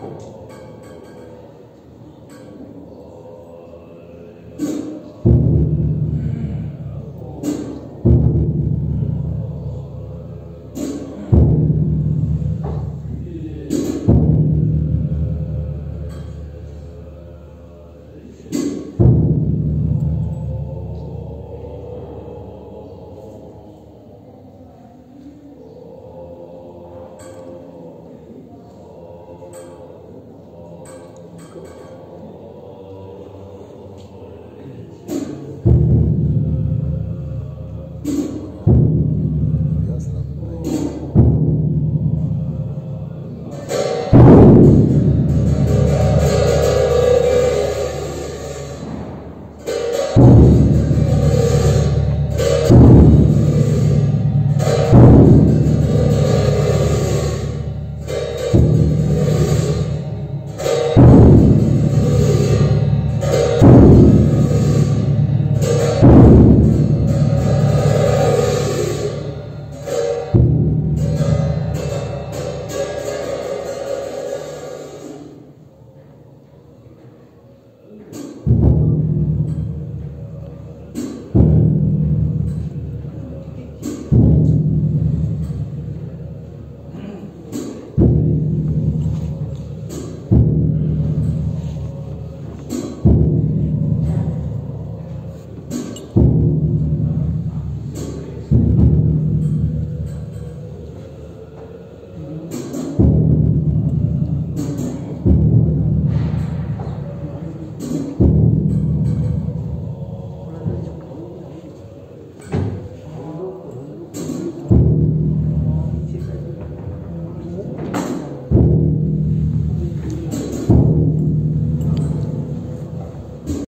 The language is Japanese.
こう。